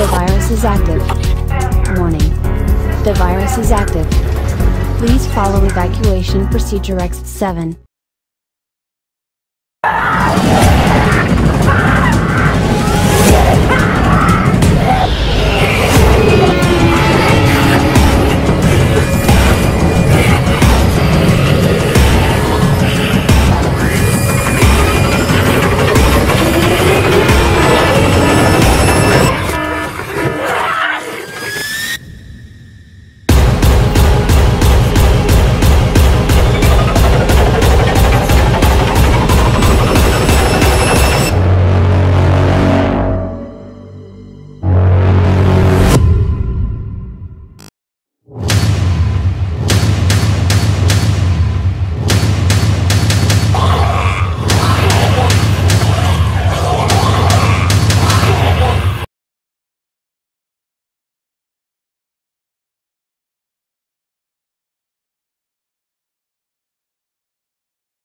The virus is active. Warning. The virus is active. Please follow evacuation procedure X7.